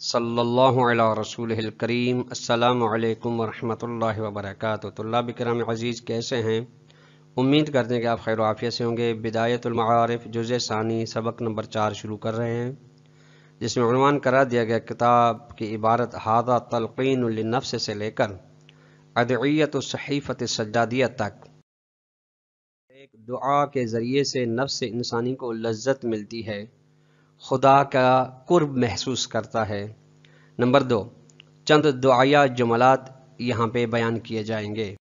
सल्लल्लाहु अला रसूलिल करीम अस्सलामु अलैकुम वरहमतुल्लाहि वबरकातुहू तुल्लाब कराम अज़ीज़ कैसे हैं उम्मीद करते हैं कि आप खैर आफियत से होंगे बिदायतुल मआरिफ जुज़ सानी सबक नंबर चार शुरू कर रहे हैं जिसमें उन्वान करा दिया गया किताब की इबारत, हादा तलक़ीन नफ्स से लेकर अदीयत सहीफ़त सज्जादियत तक। एक दुआ के ज़रिए से नफ्स इंसानी को लज्जत मिलती है, खुदा का कुर्ब महसूस करता है। नंबर दो, चंद दुआया जुमलात यहाँ पे बयान किए जाएँगे।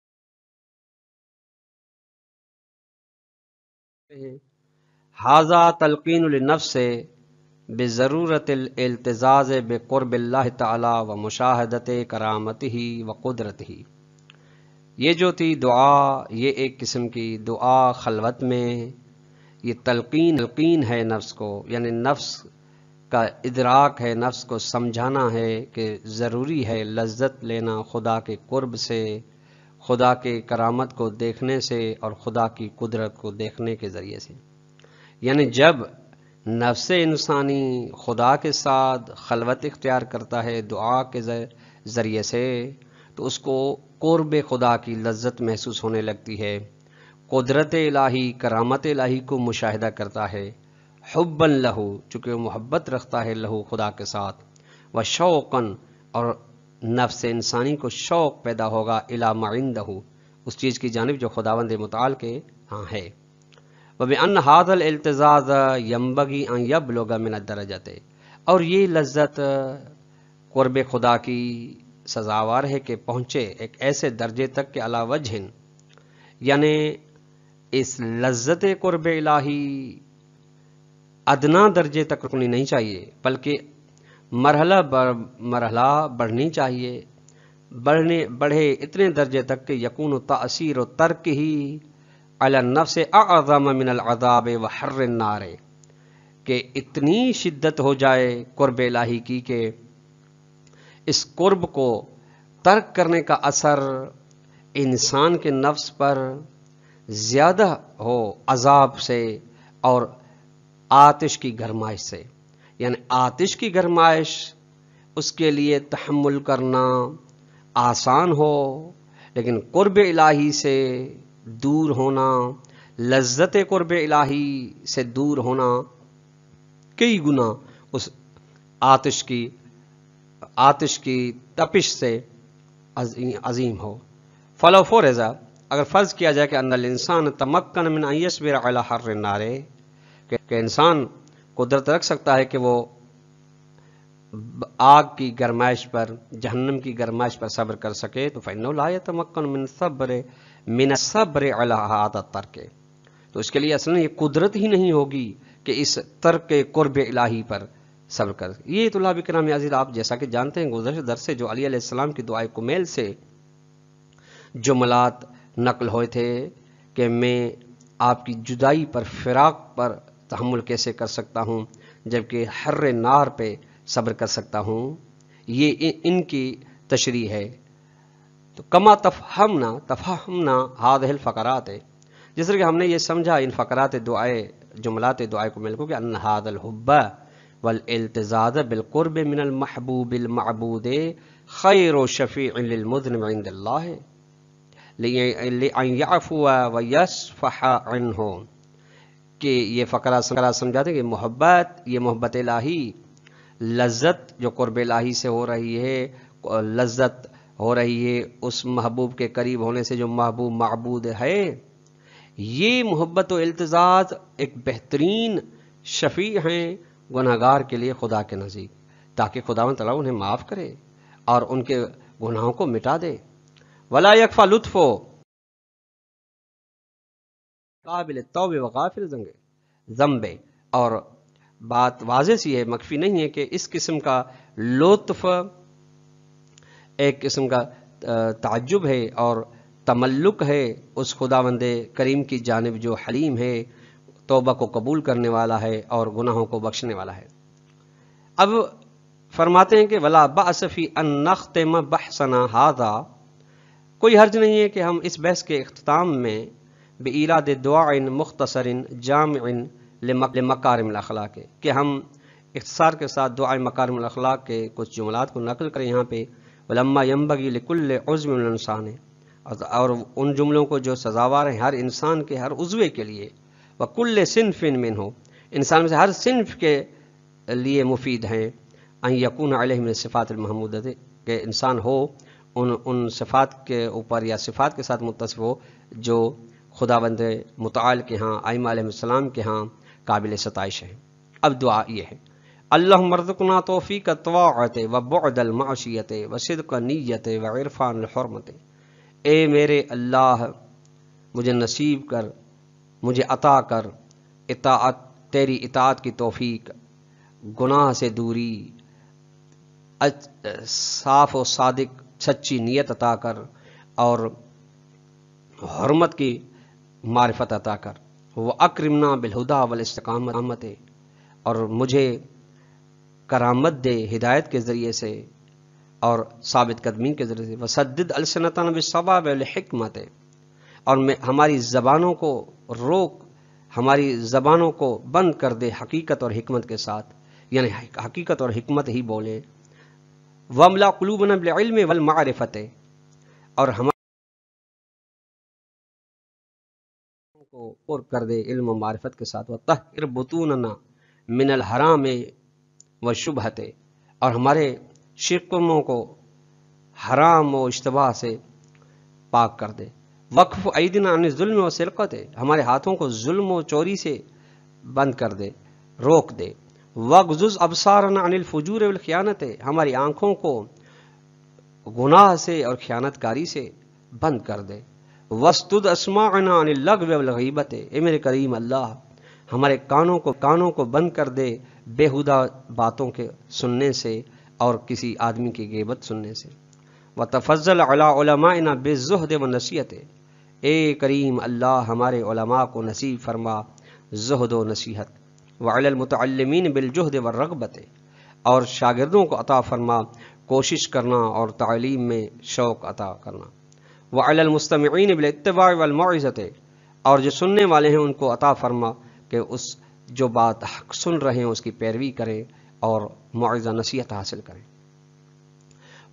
हाजा तलकीन नफ्स से बेज़रूरत अल्तजाज बेक़ुरब ताला व मुशाहदत करामत ही व कुदरत ही ये जो थी दुआ, ये एक किस्म की दुआ खलवत में, ये तलकीन तलकीन है नफ्स को, यानी नफ्स का इदराक है, नफ्स को समझाना है कि ज़रूरी है लज्जत लेना खुदा के कुर्ब से, खुदा के करामत को देखने से और खुदा की कुदरत को देखने के ज़रिए से। यानी जब नफ्स इंसानी खुदा के साथ खलवत इख्तियार करता है, दुआ के ज़रिए से तो उसको कुर्ब खुदा की लज्जत महसूस होने लगती है। कुदरत इलाही, करामत इलाही को मुशाहिदा करता है। हब्बन लहू, चूँकि वो मोहब्बत रखता है लहू खुदा के साथ। व शौक़न, और नफ्स इंसानी को शौक़ पैदा होगा इला माइंदहू, उस चीज़ की जानब जो खुदावंद मुताल के हाँ है। वब अन हादल अल्तजाज यम्बगी यब लोग मिन दरजत और ये लज्जत कुर्ब खुदा की सजावार है कि पहुँचे एक ऐसे दर्जे तक के अला वजहन यानी इस लज्जत कुर्ब इलाही अदना दर्जे तक रुकनी नहीं चाहिए बल्कि मरहला बर, मरहला बढ़नी चाहिए बढ़ने बढ़े इतने दर्जे तक कि यकून तसीर तर्क ही अला नफ्स अज़म मिनल अदाब व नारे कि इतनी शिद्दत हो जाए कुर्ब इलाही की कि इस कुर्ब को तर्क करने का असर इंसान के नफ्स पर ज़्यादा हो अजाब से और आतिश की गरमाइश से यानी आतिश की गरमाइश उसके लिए तहमुल करना आसान हो लेकिन कुर्ब इलाही से दूर होना, लज्जत कुर्ब इलाही से दूर होना, कई गुना उस आतिश की आतिश की तपिश से अजीम हो। फलो फोरेजा, अगर फ़र्ज़ किया जाए कि अंदर इंसान तमक्न मिन यसबिर अला हर नारे, कि इंसान कुदरत रख सकता है कि वो आग की गरमाइश पर, जहन्नम की गरमाइश पर सब्र कर सके तो फ़ैन लाया तमक्न मिन सब्र मिन सब्र अला आदत तर्क। तो इसके लिए असल ये कुदरत ही नहीं होगी कि इस तर्क कुर्ब इलाही पर सब्र कर। ये तो कराम अज़ीज़, आप जैसा कि जानते हैं गुजर दर से जो अली सलाम की दुआए कुमेल से जुमलात नकल हुए थे कि मैं आपकी जुदाई पर, फिराक पर तहमुल कैसे कर सकता हूँ, जबकि हर्र नार पे सब्र कर सकता हूँ। ये इनकी तशरी है। तो कमा तफहमना तफहमना हादहिल फ़करात। जिस तरह हमने ये समझा, इन फ़करात दुआए, जुमलात दुआए को मिलको कि अन हादल हुब्बा वल इल्तजाद बिलकुर्ब मिनल महबूब मबूद खैर व शफ़ी मुदन है हो कि ये फ़करा फ़करा समझाते कि मोहब्बत, ये मोहब्बत लाही लज्जत जो कुर्ब लाही से हो रही है, लज्जत हो रही है, उस महबूब के करीब होने से जो महबूब मबूद है, ये मोहब्बत व इल्तजाज एक बेहतरीन शफ़ी हैं, गुनाहगार के लिए खुदा के नज़ीक ताकि खुदा तला उन्हें माफ़ करे और उनके गुनाहों को मिटा दे। वला यकफा लुत्फो काबिल तोबे जंगे जम्बे और बात वाज सी है, मकफी नहीं है कि इस किस्म का लुत्फ एक किस्म का ताजुब है और तमल्लुक है उस खुदावंद करीम की जानब जो हलीम है, तोबा को कबूल करने वाला है और गुनाहों को बख्शने वाला है। अब फरमाते हैं कि, वला बासफ़ी अनख्तम बहसना हादा कोई हर्ज नहीं है कि हम इस बहस के अख्ताम में बेराद दुआन मुख्तसरिन जामिन मकारम अखलाक कि हम इख्तार के साथ दुआ मकारम अखलाक के कुछ जुमलात को नकल करें यहाँ पे वलम्मा यम्बगी लकुल्ल उज़्म और उन जुमलों को जो सजावार हैं, हर इंसान के, हर उज़वे के लिए। व कुल्ल सिनफिन मिन हो इंसान में से हर सिनफ के लिए मुफीद हैं। अं यकून सिफ़ात महमूद के इंसान हो, उन उन सिफ़ात के ऊपर या सिफ़ात के साथ मुतसिफ हो, जो खुदाबंद मुताल के यहाँ आइमाम के यहाँ काबिल सतश है। अब दुआ ये है। अल्लाह मरदकना तोफ़ी का तवात व बदल माशियत व सिद्क नीयत व इरफान हरमत। ए मेरे अल्लाह, मुझे नसीब कर, मुझे अता कर इतात तेरी इतात की तोफ़ीक। गुनाह से दूरी साफ़ और सादिक, सच्ची नीयत अता कर और हरमत की मारफत अता कर। वह अक्रमना बिलहुदा वल इस्तकामत, और मुझे करामत दे हिदायत के ज़रिए से और साबित कदमी के ज़रिए से। वसद अलसनतन हमत और मैं, हमारी ज़बानों को रोक, हमारी ज़बानों को बंद कर दे हकीकत और हमत के साथ। यानी हकीकत और हमत ही बोले। वमला कलूबन वल मारिफत। और हम को और कर दे इल्म मारिफत के साथ। वह तहर बतूनना मिनल हराम। व शुभत और हमारे शिरकुमों को हराम व इश्तबा से पाक कर दे। वक्फ ईदिन जुल्म व सिरकत हमारे हाथों को जुल्म व चोरी से बंद कर दे, रोक दे। वगजुज अबसार अनिल फजूर ख़ियानत हमारी आँखों को गुनाह से और ख़ियानतकारी से बंद कर दे। वस्तुद असमाना अनिल लग लगबत ए मेरे करीम अल्लाह, हमारे कानों को कानों को बंद कर दे। बेहुदा बातों के सुनने से और किसी आदमी की गेबत सुनने से। व तफज़ल अलामाना बेजुहद व नसीहत। ए करीम अल्लाह, हमारे को नसीब फरमा, जहद व नसीहत। वलमतमीन बिलजहद व रगबत। और शागिर्दों को अता फरमा, कोशिश करना और तालीम में शौक़ अता करना। वलमस्तमीन बिलतबा वलमज़त और जो सुनने वाले हैं, उनको अता फरमा कि उस जो बात हक सुन रहे हैं, उसकी पैरवी करें और मुआवजा, नसीहत हासिल करें।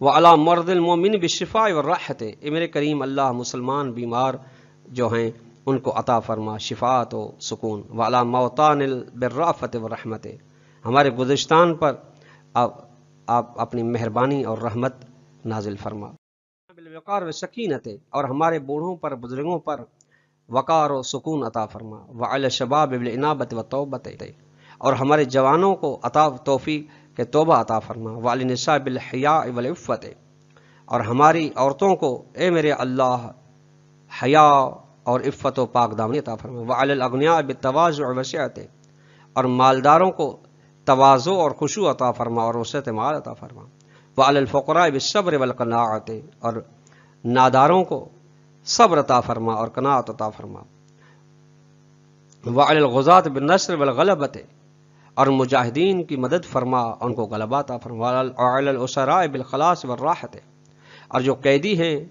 व अला मर्दलमोमिन बिशफ़ा व राहत। मेरे करीम, अल्लाह मुसलमान बीमार जो हैं, उनको अता फरमा शिफात व सुकून। व अला मवतान बर्राफ़त व रहमत। हमारे गुजस्तान पर आप आप अपनी मेहरबानी और रहमत नाजिल फरमा। बिलवकार व सकीनत। और हमारे बूढ़ों पर, बुज़ुर्गों पर वक़ार व सुकून अता फरमा। व शबाब इनाबत व तोबत और हमारे जवानों को अता तोफ़ी के तोबा अता फरमा। वालनसा बिलहया वलफ़त और हमारी औरतों को, ए मेरे अल्लाह, हया और इफ़्फ़त व पाक दामनी अता फरमा। वालगनिया बतवाज़ वसीत और मालदारों को तवाज़ो और खुशू अता फरमा और वसत माल अता फरमा। वालफ़रा बसब्र वलकनात और नादारों को सब्र अता फरमा। और कनात अता फरमा वालगज़ात बिनसर वलगलबत और मुजाहिदीन की मदद फरमा उनको गलबा अता फरमा बिलखलास व राहत। और जो कैदी हैं,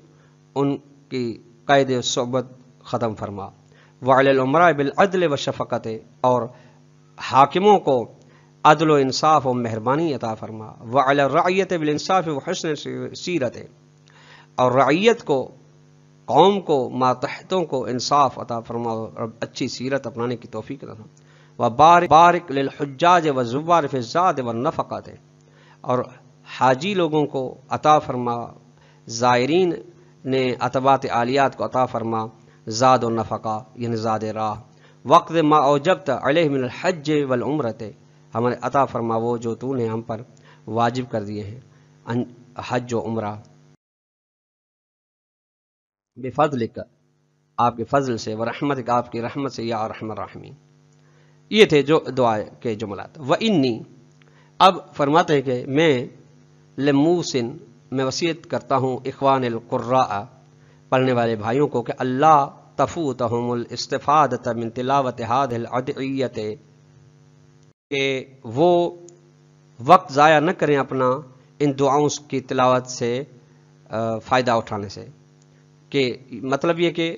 उनकी कैद सोबत ख़त्म फरमा। वालमरा बिलअदल व शफ़क़त। और हाकिमों को अदल इंसाफ व मेहरबानी अता फरमा। वाल रैत बिलसाफ़ व हसन सीरत। और रैत को कौम को, मातहतों को इंसाफ अता फरमा और अच्छी सीरत अपनाने की तोफ़ी करना व बार बारिक लजाज व ज़ुबार फ़ाद व नफ़क़त। और हाजी लोगों को अता फरमा, ज़ायरीन ने अतबात आलियात को अता फरमा, ज़ाद व नफ़ा यानी ज़ाद राह। वक्त मा औजबत अलहज वल उम्रत। हमारे अता फरमा वो जो तूने हम पर वाजिब कर दिए हैं। हज व उम्र। बेफजल का आपके फजल से व रहमत आपकी रहमत से या रहम रहमी ये थे जो दुआ के जुमलात। व इन्नी, अब फरमाते हैं कि मैं लमूसिन, मैं वसीयत करता हूँ इखवान कुर्रा पढ़ने वाले भाइयों को कि अल्लाह तफूत इस्तफ़ादत मिन तिलावत अदयत के वो वक्त ज़ाया न करें अपना इन दुआओं की तिलावत से फ़ायदा उठाने से। कि मतलब ये कि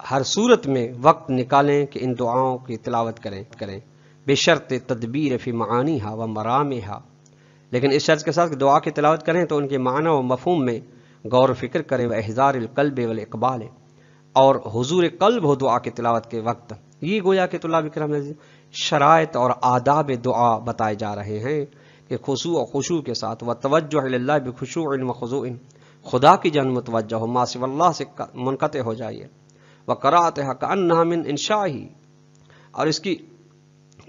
हर सूरत में वक्त निकालें कि इन दुआओं की तिलावत करें करें। बेशर्त तदबीर फ़ी मानी हा व मराम हा लेकिन इस शर्त के साथ दुआ की तिलावत करें तो उनके माना व मफहूम में गौर फ़िक्र करें व अहजार कल्ब वल इकबाल। और हुजूर कल्ब हो दुआ की तिलावत के वक्त। ये गोया के तुलाब करम शरात और आदाब दुआ बताए जा रहे हैं कि खुशू और खुशू के साथ व तवज्जो बखुशू व खजू खुदा की जन मुतवजह मासिवल्ला से मुनक़ हो जाइए। व करात हमिन इंशाही और इसकी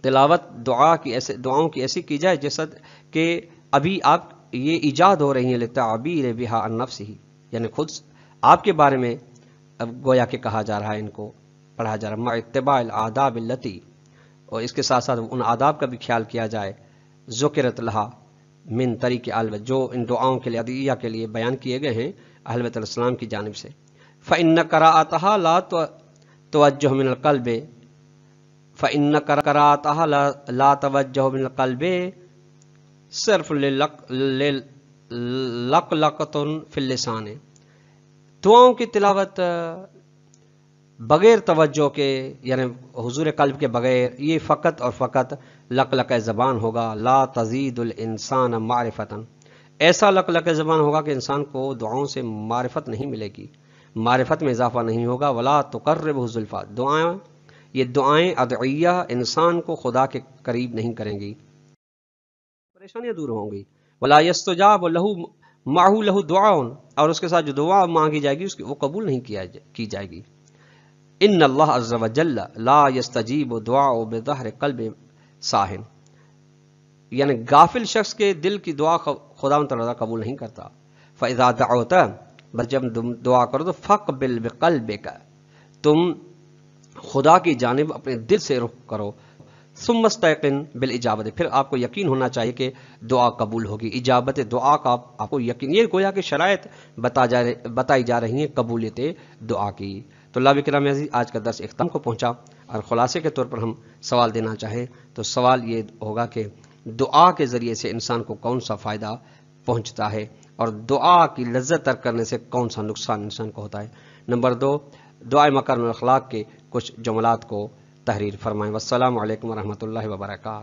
तिलावत दुआ की ऐसे दुआओं की ऐसी की जाए जैसा कि अभी आप ये ईजाद हो रही हैं ताबीर बिहा नफ्स ही यानी खुद आपके बारे में अब गोया के कहा जा रहा है इनको, पढ़ा जा रहा है। इतबा आदाब लती और इसके साथ साथ उन आदाब का भी ख्याल किया जाए। ज़ुकरत लहा। मिन तरीके अलवत जो इन दुआओं के लिए अदिया के लिए बयान किए गए हैं अहलबतम की जानब से। फ़िन करातहा ला तवज्जो मिन कल्ब। फ़िन करातहा ला तवज्जो मिन कल्ब। सिर्फ़ लक लकतुन फिलसान दुआओं की तिलावत बग़ैर तवज्जो के, यानी हजूर कल्ब के बग़ैर, ये फ़कत और फ़कत लक लक ज़बान होगा ला तजीदुल इंसान मारिफतन। ऐसा लक लक ज़बान होगा कि इंसान को दुआओं से मारिफत नहीं मिलेगी। मारिफत में इजाफा नहीं होगा। वला तो जुल्फ़ा। दुआएँ ये दुआएँ अदैया इंसान को खुदा के करीब नहीं करेंगी। परेशानियाँ दूर होंगी। वला यस्तजाब लहू माहू लहू दुआन और उसके साथ जो दुआ मांगी जाएगी उसकी वो कबूल नहीं किया जा, की जाएगी। इन अल्लाह अज़्ज़वजल्ल ला यस्तजीब दुआ बेदहर कल्ब। साहिन यानी गाफिल शख्स के दिल की दुआ खुदा तला कबूल नहीं करता। फ़ैज़ा दावता बस जब तुम दुआ करो तो फ़क बिल कल बेका तुम खुदा की जानब अपने दिल से रुख करो। सुमस्तकिन बिल इजाबत, फिर आपको यकीन होना चाहिए कि दुआ कबूल होगी। इजाबत, दुआ का आपको यकीन, ये गोया कि शरात बता जा बताई जा रही हैं कबूलियत दुआ की। तो अल्लाह कराम आज का दर्स अख्ताम को पहुँचा और ख़ुलासे के तौर पर हम सवाल देना चाहें तो सवाल ये होगा कि दुआ के ज़रिए से इंसान को कौन सा फ़ायदा पहुँचता है और दुआ की लज्जत तर्क करने से कौन सा नुकसान इंसान को होता है। नंबर दो दुआ मकर अखलाक के कुछ जमलात को तहरीर फरमाएँ। वालकम वरहमल वर्का